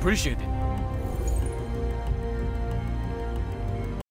Appreciate it.